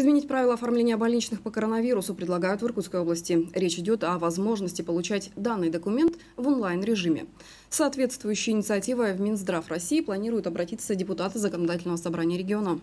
Изменить правила оформления больничных по коронавирусу предлагают в Иркутской области. Речь идет о возможности получать данный документ в онлайн-режиме. Соответствующей инициативой в Минздрав России планируют обратиться депутаты Законодательного собрания региона.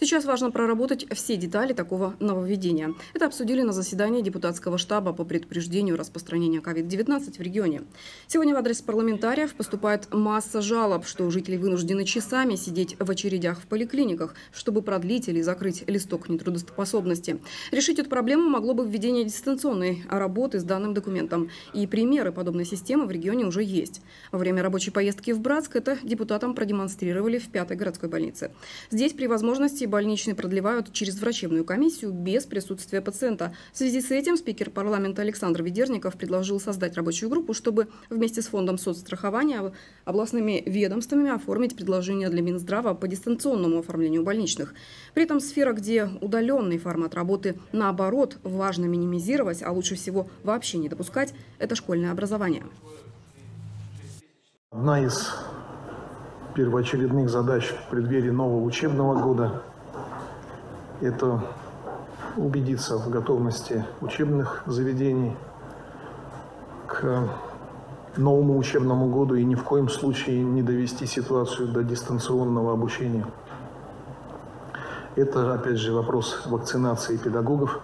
Сейчас важно проработать все детали такого нововведения. Это обсудили на заседании депутатского штаба по предупреждению распространения COVID-19 в регионе. Сегодня в адрес парламентариев поступает масса жалоб, что жители вынуждены часами сидеть в очередях в поликлиниках, чтобы продлить или закрыть листок нетрудоспособности. Решить эту проблему могло бы введение дистанционной работы с данным документом. И примеры подобной системы в регионе уже есть. Во время рабочей поездки в Братск это депутатам продемонстрировали в пятой городской больнице. Здесь при возможности больничный продлевают через врачебную комиссию без присутствия пациента. В связи с этим спикер парламента Александр Ведерников предложил создать рабочую группу, чтобы вместе с фондом соцстрахования областными ведомствами оформить предложение для Минздрава по дистанционному оформлению больничных. При этом сфера, где удаленный формат работы, наоборот, важно минимизировать, а лучше всего вообще не допускать, это школьное образование. Одна из первоочередных задач в преддверии нового учебного года это убедиться в готовности учебных заведений к новому учебному году и ни в коем случае не довести ситуацию до дистанционного обучения. Это, опять же, вопрос вакцинации педагогов.